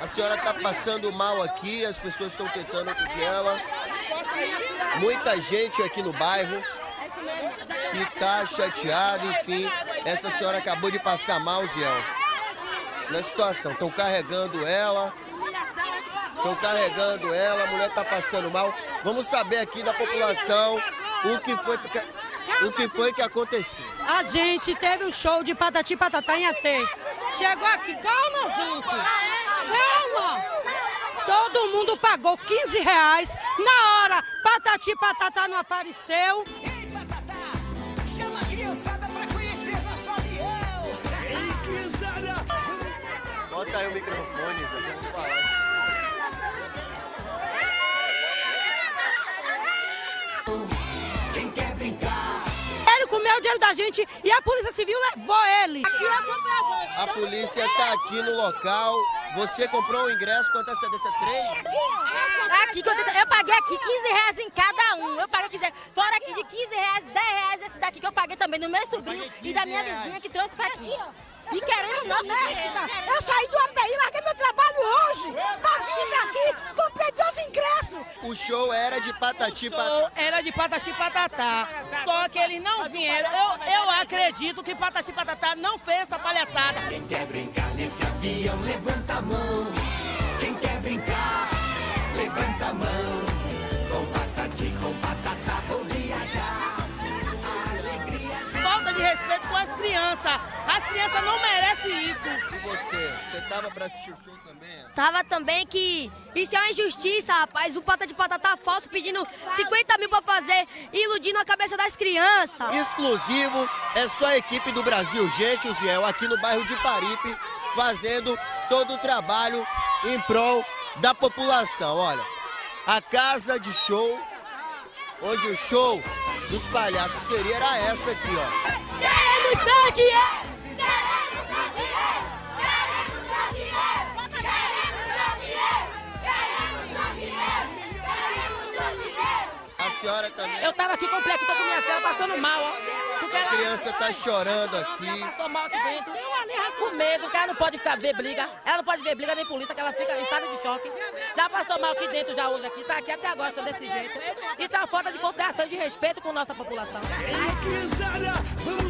A senhora está passando mal aqui, as pessoas estão tentando acudir ela. Muita gente aqui no bairro que está chateada, enfim. Essa senhora acabou de passar mal, Ziel. Na situação, estão carregando ela. Estão carregando ela, a mulher está passando mal. Vamos saber aqui da população o que foi, o que, foi que aconteceu. A gente teve um show de patati patatá em AT. Chegou aqui, calma, gente. Calma. Todo mundo pagou 15 reais. Na hora, patati patatá não apareceu. Ei, Patatá, chama a criançada pra conhecer nosso avião. Ei, criançada, Bota aí o microfone, gente. Vamos falar. quem quer brincar? Ele comeu o dinheiro da gente e a Polícia Civil levou ele. A polícia está aqui no local. Você comprou o ingresso com antecedência 3? Aqui, quando eu, paguei aqui 15 reais em cada um. Eu paguei 15 reais. Fora aqui de 15 reais, 10 reais esse daqui que eu paguei também no meu sobrinho e da minha vizinha que trouxe pra aqui. E querendo o nosso direito. Show era de patati show patatá. era de Patati Patatá. Só que eles não vieram. Eu, eu acredito que Patati Patatá não fez essa palhaçada. Quem quer brincar nesse avião, levanta a mão. Quem quer brincar, levanta a mão. Com patati, com patatá, crianças. As crianças não merecem isso. E você? Você tava para assistir o show também? Tava também que isso é uma injustiça, rapaz. O pata de patata falso pedindo 50 mil pra fazer, iludindo a cabeça das crianças. Exclusivo, é só a equipe do Brasil, gente, o Ziel, aqui no bairro de Paripe, fazendo todo o trabalho em prol da população. Olha, a casa de show, onde o show dos palhaços seria, era essa aqui, ó. Dar dinheiro. A senhora também, Eu tava aqui completo, tô com minha filha passando mal, ó. Porque a ela criança tá chorando aqui. passou mal aqui dentro. Com medo, que ela não pode ficar ver briga. Ela não pode ver briga nem polícia, que ela fica em estado de choque. Já passou mal aqui dentro, já hoje aqui, tá aqui até agora desse jeito. Isso é uma falta de consideração e de respeito com nossa população. Ei, criançada, vamos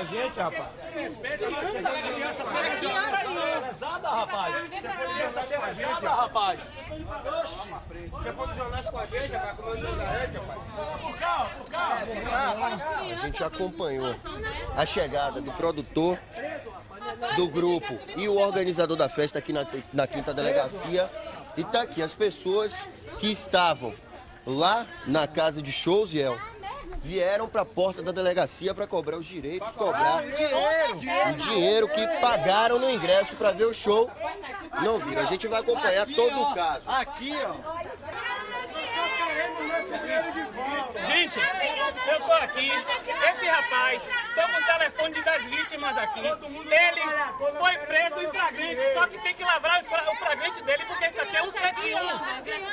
a gente, rapaz. Pesada, rapaz. Pesada, rapaz. Você foi jornais com a gente, rapaz, comandando a gente, rapaz. Por cá, por cá. A gente acompanhou a chegada do produtor do grupo e o organizador da festa aqui na, na quinta delegacia. E tá aqui as pessoas que estavam lá na casa de shows, El, vieram para a porta da delegacia para cobrar os direitos, cobrar o dinheiro que pagaram no ingresso para ver o show. Não viram. A gente vai acompanhar todo o caso. Aqui, ó. Gente, eu tô aqui. Esse rapaz, tô com o telefone das vítimas aqui. Ele foi preso em flagrante, só que tem que lavrar o o flagrante dele, porque isso aqui é 171.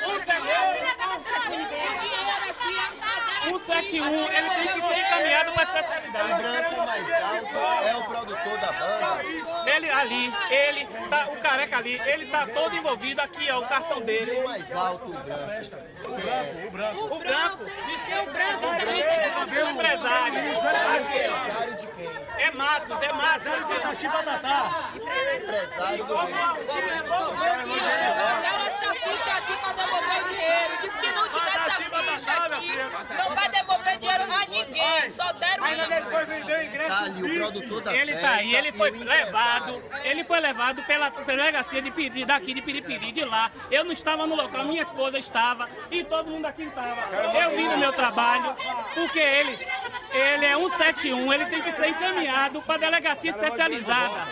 171. 171, ele tem que ser encaminhado para O especialidade. branco mais alto é o produtor da banda. Ele ali, ele, tá, o careca ali, ele tá todo envolvido. Aqui, ó, o cartão dele. o mais alto, o branco. O branco, disse que é o branco, o empresário. Empresário de quem? É Matos, é Matos. Patati Patatá. Empresário do grupo. Deram essa ficha aqui pra devolver o dinheiro. Diz que não tiver essa ficha aqui, não vai devolver dinheiro a ninguém. Só deram Ainda depois vendeu ingresso. Tá ali o produtor da Ele festa. tá aí, ele foi levado, ele foi levado pela delegacia de Piri, daqui de Piripiri, de lá. Eu não estava no local, minha esposa estava e todo mundo aqui estava. Eu vim do meu trabalho, porque ele, ele é 171, ele tem que ser encaminhado para a delegacia especializada.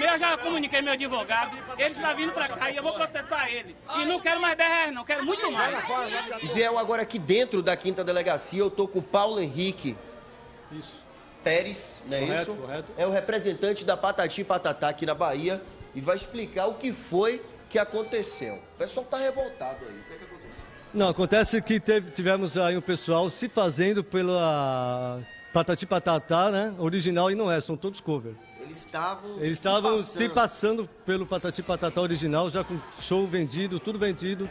Eu já comuniquei meu advogado, ele está vindo para cá e eu vou processar ele. E não quero mais 10 reais, não, quero muito mais. Israel, agora aqui dentro da quinta delegacia, eu tô com o Paulo Henrique Pérez, não é Correto, isso? correto. É o representante da Patati Patatá aqui na Bahia e vai explicar o que foi que aconteceu. O pessoal tá revoltado aí. O que, é que aconteceu? Não, acontece que teve- tivemos aí um pessoal se fazendo pela Patati Patatá, né? Original e não é, são todos cover. Eles estavam. Eles estavam se passando pelo Patati Patatá original, já com show vendido, tudo vendido,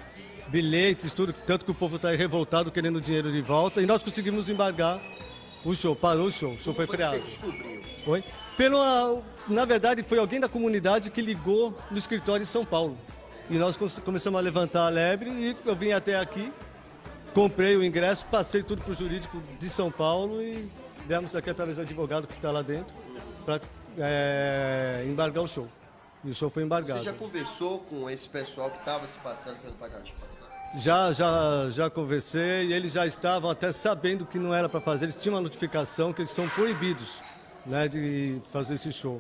bilhetes, tudo, tanto que o povo está aí revoltado querendo dinheiro de volta. E nós conseguimos embargar o show, parou o show, o show foi Foi freado. você descobriu. Oi? Pelo, ah, na verdade, foi alguém da comunidade que ligou no escritório em São Paulo. E nós começamos a levantar a lebre e eu vim até aqui, comprei o ingresso, passei tudo para o jurídico de São Paulo e viemos aqui através do advogado que está lá dentro para embargar o show. E o show foi embargado. Você já conversou com esse pessoal que estava se passando pelo Patatá? Já, já, já conversei e eles já estavam até sabendo que não era para fazer. Eles tinham uma notificação que eles estão proibidos né, de fazer esse show.